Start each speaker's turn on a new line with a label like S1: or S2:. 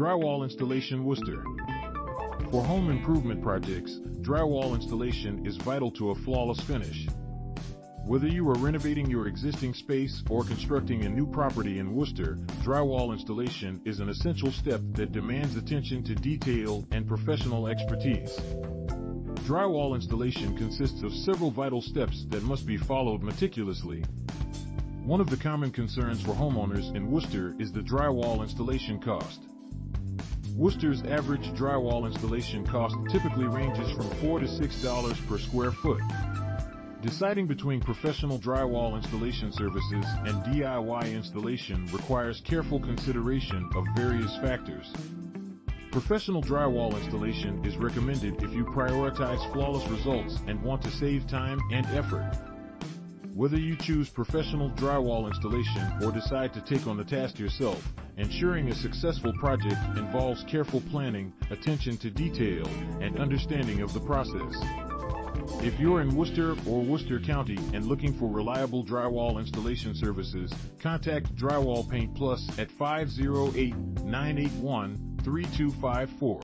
S1: Drywall Installation Worcester. For home improvement projects, drywall installation is vital to a flawless finish. Whether you are renovating your existing space or constructing a new property in Worcester, drywall installation is an essential step that demands attention to detail and professional expertise. Drywall installation consists of several vital steps that must be followed meticulously. One of the common concerns for homeowners in Worcester is the drywall installation cost. Worcester's average drywall installation cost typically ranges from 4 to $6 per square foot. Deciding between professional drywall installation services and DIY installation requires careful consideration of various factors. Professional drywall installation is recommended if you prioritize flawless results and want to save time and effort. Whether you choose professional drywall installation or decide to take on the task yourself, ensuring a successful project involves careful planning, attention to detail, and understanding of the process. If you're in Worcester or Worcester County and looking for reliable drywall installation services, contact Drywall Paint Plus at 508 981 3254.